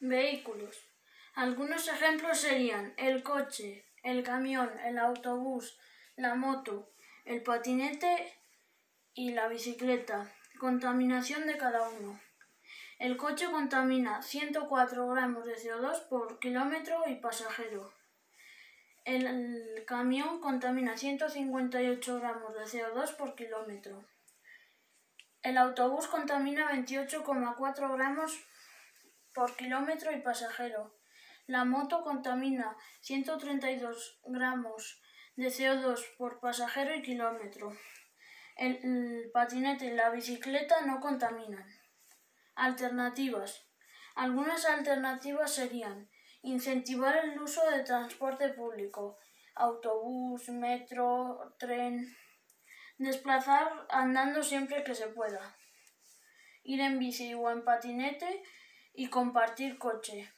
Vehículos. Algunos ejemplos serían el coche, el camión, el autobús, la moto, el patinete y la bicicleta. Contaminación de cada uno. El coche contamina 104 gramos de CO2 por kilómetro y pasajero. El camión contamina 158 gramos de CO2 por kilómetro. El autobús contamina 28,4 gramos por kilómetro y pasajero. La moto contamina 132 gramos de CO2 por pasajero y kilómetro. El, patinete y la bicicleta no contaminan. Alternativas. Algunas alternativas serían incentivar el uso de transporte público, autobús, metro, tren, desplazar andando siempre que se pueda, ir en bici o en patinete y compartir coche.